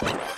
you